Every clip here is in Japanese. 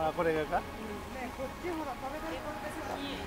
あこれがか？ねこっちほら食べたいこれですよいい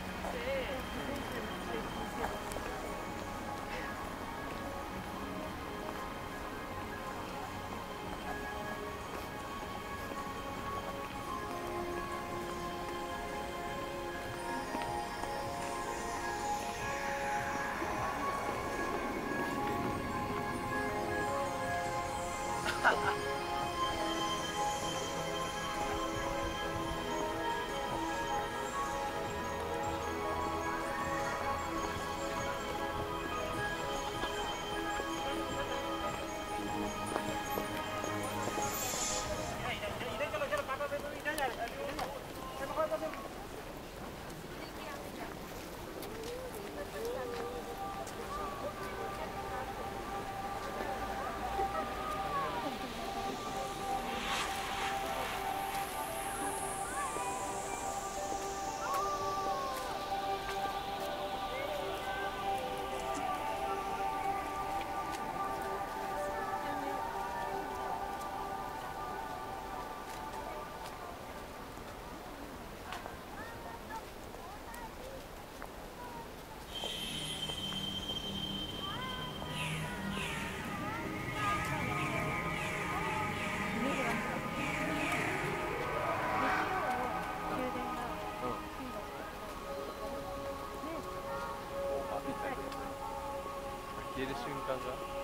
Direção em.